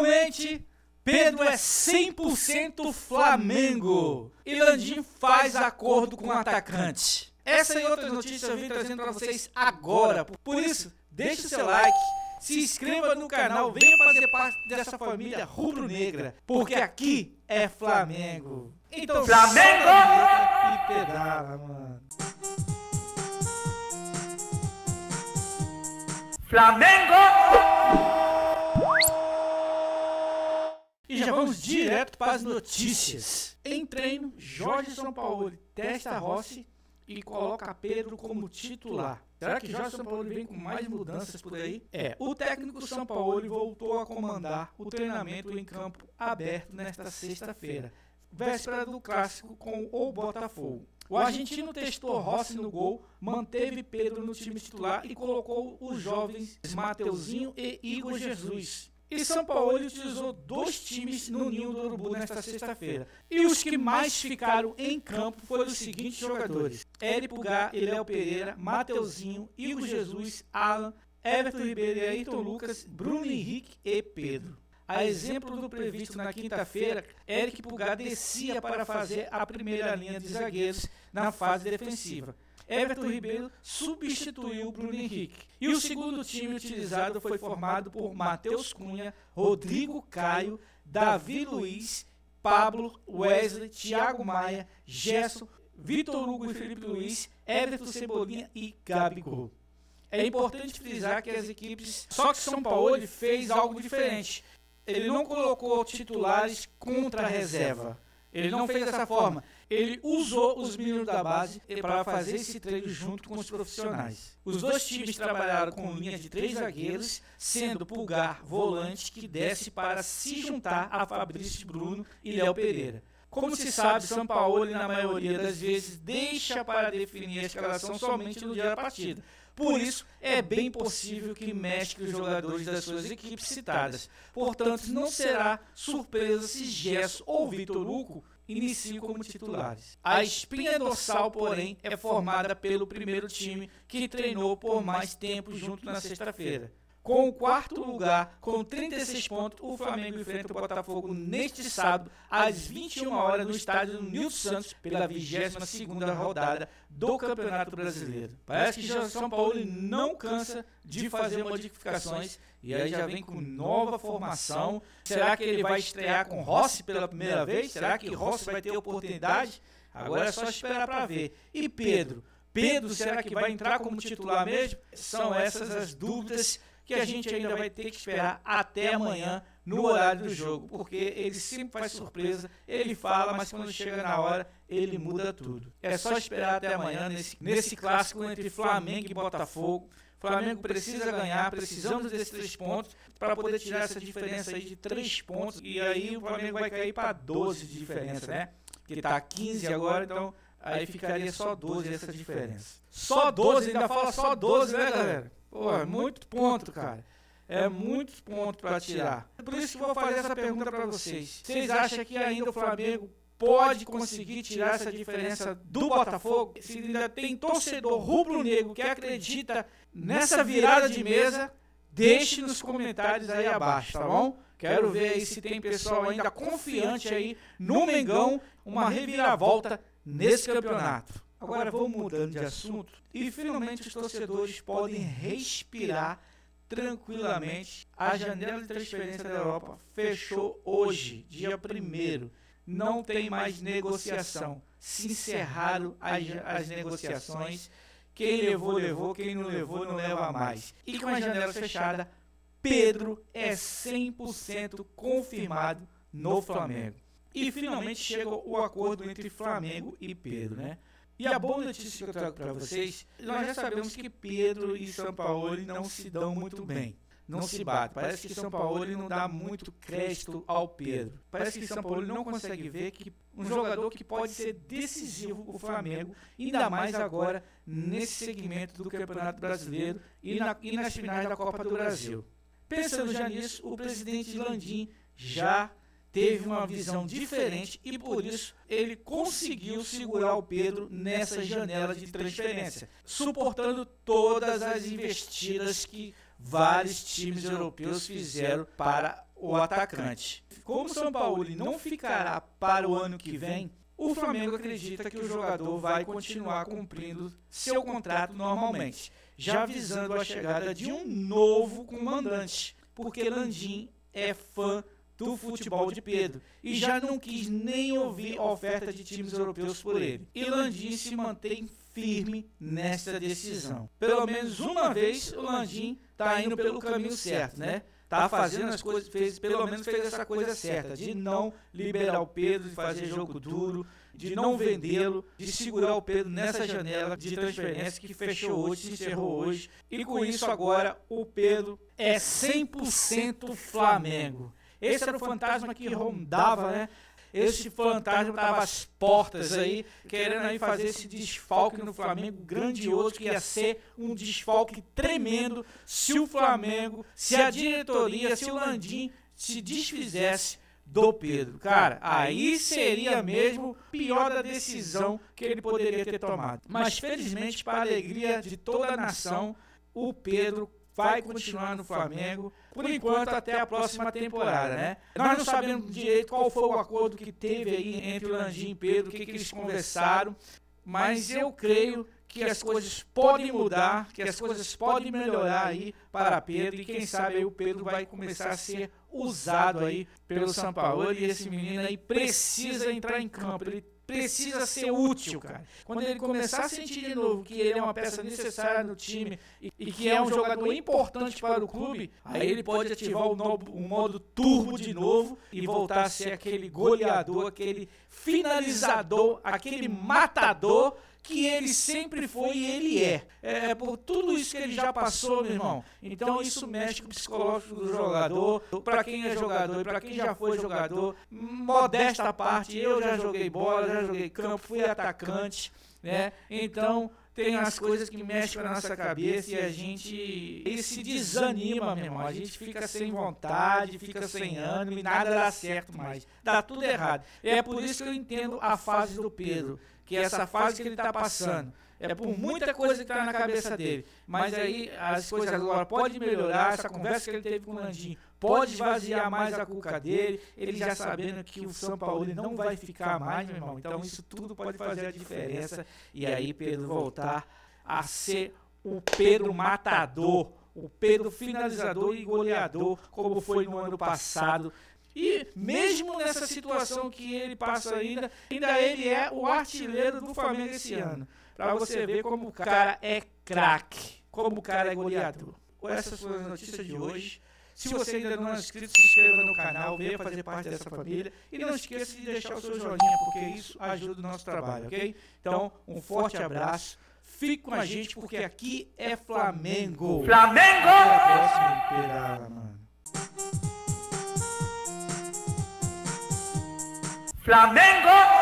Finalmente, Pedro é 100% Flamengo. E Landim faz acordo com o atacante. Essa e outras notícias eu vim trazendo para vocês agora. Por isso, deixe o seu like, se inscreva no canal, venha fazer parte dessa família rubro-negra, porque aqui é Flamengo. Então, Flamengo! E pedala, mano. Flamengo! E já vamos direto para as notícias. Em treino, Jorge Sampaoli testa Rossi e coloca Pedro como titular. Será que Jorge Sampaoli vem com mais mudanças por aí? É, o técnico Sampaoli voltou a comandar o treinamento em campo aberto nesta sexta-feira, véspera do clássico com o Botafogo. O argentino testou Rossi no gol, manteve Pedro no time titular e colocou os jovens Mateuzinho e Igor Jesus. E São Paulo utilizou dois times no Ninho do Urubu nesta sexta-feira. E os que mais ficaram em campo foram os seguintes jogadores: Eri Pugá e Léo Pereira, Mateuzinho, Igor Jesus, Alan, Everton Ribeiro e Ayrton Lucas, Bruno Henrique e Pedro. A exemplo do previsto na quinta-feira, Eric Pulgar descia para fazer a primeira linha de zagueiros na fase defensiva. Everton Ribeiro substituiu Bruno Henrique. E o segundo time utilizado foi formado por Matheus Cunha, Rodrigo Caio, Davi Luiz, Pablo, Wesley, Thiago Maia, Gerson, Vitor Hugo e Felipe Luiz, Everton Cebolinha e Gabigol. É importante frisar que as equipes, só que São Paulo fez algo diferente ele não colocou titulares contra a reserva. Ele não fez dessa forma. Ele usou os meninos da base para fazer esse treino junto com os profissionais. Os dois times trabalharam com linha de três zagueiros, sendo Pulgar volante que desce para se juntar a Fabrício Bruno e Léo Pereira. Como se sabe, São Paulo, na maioria das vezes, deixa para definir a escalação somente no dia da partida. Por isso, é bem possível que mescle os jogadores das suas equipes citadas. Portanto, não será surpresa se Gerson ou Vitor Hugo iniciam como titulares. A espinha dorsal, porém, é formada pelo primeiro time que treinou por mais tempo junto na sexta-feira. Com o quarto lugar, com 36 pontos, o Flamengo enfrenta o Botafogo neste sábado, às 21 horas, no estádio do Nilson Santos, pela 22ª rodada do Campeonato Brasileiro. Parece que o São Paulo não cansa de fazer modificações e aí já vem com nova formação. Será que ele vai estrear com Rossi pela primeira vez? Será que Rossi vai ter oportunidade? Agora é só esperar para ver. E Pedro? Pedro, será que vai entrar como titular mesmo? São essas as dúvidas que a gente ainda vai ter que esperar até amanhã no horário do jogo, porque ele sempre faz surpresa, ele fala, mas quando chega na hora, ele muda tudo. É só esperar até amanhã nesse, nesse clássico entre Flamengo e Botafogo. Flamengo precisa ganhar, precisamos desses três pontos para poder tirar essa diferença aí de três pontos. E aí o Flamengo vai cair para 12 de diferença, né? Que está 15 agora, então aí ficaria só 12 essa diferença. Só 12, ainda fala só 12, né, galera? Pô, é muito ponto, cara. É muito ponto para tirar. Por isso que vou fazer essa pergunta para vocês. Vocês acham que ainda o Flamengo pode conseguir tirar essa diferença do Botafogo? Se ainda tem torcedor rubro-negro que acredita nessa virada de mesa, deixe nos comentários aí abaixo, tá bom? Quero ver aí se tem pessoal ainda confiante aí no Mengão, uma reviravolta nesse campeonato. Agora vamos mudando de assunto e finalmente os torcedores podem respirar tranquilamente. A janela de transferência da Europa fechou hoje, dia 1 Não tem mais negociação. Se encerraram as, as negociações. Quem levou, levou. Quem não levou, não leva mais. E com a janela fechada, Pedro é 100% confirmado no Flamengo. E finalmente chega o acordo entre Flamengo e Pedro, né? E a boa notícia que eu trago para vocês, nós já sabemos que Pedro e São Paulo não se dão muito bem. Não se batem. Parece que São Paulo não dá muito crédito ao Pedro. Parece que São Paulo não consegue ver que um jogador que pode ser decisivo o Flamengo, ainda mais agora nesse segmento do Campeonato Brasileiro e, na, e nas finais da Copa do Brasil. Pensando já nisso, o presidente Landim já teve uma visão diferente e por isso ele conseguiu segurar o Pedro nessa janela de transferência, suportando todas as investidas que vários times europeus fizeram para o atacante. Como o São Paulo não ficará para o ano que vem, o Flamengo acredita que o jogador vai continuar cumprindo seu contrato normalmente, já visando a chegada de um novo comandante, porque Landim é fã do futebol de Pedro e já não quis nem ouvir oferta de times europeus por ele. E Landim se mantém firme nessa decisão. Pelo menos uma vez o Landim está indo pelo caminho certo, né? tá fazendo as coisas, fez, pelo menos fez essa coisa certa, de não liberar o Pedro, de fazer jogo duro, de não vendê-lo, de segurar o Pedro nessa janela de transferência que fechou hoje, se encerrou hoje. E com isso agora o Pedro é 100% Flamengo. Esse era o fantasma que rondava, né? esse fantasma estava às portas aí, querendo aí fazer esse desfalque no Flamengo grandioso, que ia ser um desfalque tremendo se o Flamengo, se a diretoria, se o Landim se desfizesse do Pedro. Cara, aí seria mesmo pior da decisão que ele poderia ter tomado. Mas felizmente, para a alegria de toda a nação, o Pedro vai continuar no Flamengo, por enquanto até a próxima temporada, né? Nós não sabemos direito qual foi o acordo que teve aí entre o Landim e Pedro, o que, que eles conversaram, mas eu creio que as coisas podem mudar, que as coisas podem melhorar aí para Pedro e quem sabe aí o Pedro vai começar a ser usado aí pelo São Paulo e esse menino aí precisa entrar em campo, ele precisa ser útil, cara. Quando ele começar a sentir de novo que ele é uma peça necessária no time e, e que é um jogador importante para o clube, aí ele pode ativar o, no, o modo turbo de novo e voltar a ser aquele goleador, aquele finalizador, aquele matador que ele sempre foi e ele é. É por tudo isso que ele já passou, meu irmão. Então isso mexe com o psicológico do jogador, para quem é jogador e para quem já foi jogador. Modesta parte, eu já joguei bola, já joguei campo, fui atacante, né? Então tem as coisas que mexem na nossa cabeça e a gente e se desanima, meu irmão. A gente fica sem vontade, fica sem ânimo e nada dá certo mais. Dá tudo errado. É por isso que eu entendo a fase do Pedro que essa fase que ele está passando é por muita coisa que está na cabeça dele. Mas aí as coisas agora podem melhorar, essa conversa que ele teve com o Landim pode esvaziar mais a cuca dele, ele já sabendo que o São Paulo não vai ficar mais, meu irmão. Então isso tudo pode fazer a diferença. E aí Pedro voltar a ser o Pedro matador, o Pedro finalizador e goleador, como foi no ano passado e mesmo nessa situação que ele passa ainda, ainda ele é o artilheiro do Flamengo esse ano. Para você ver como o cara é craque, como o cara é goleador. Essas foram as notícias de hoje. Se você ainda não é inscrito, se inscreva no canal, venha fazer parte dessa família. E não esqueça de deixar o seu joinha, porque isso ajuda o nosso trabalho, ok? Então, um forte abraço. Fique com a gente, porque aqui é Flamengo. Flamengo! Até a próxima, mano. Flamengo!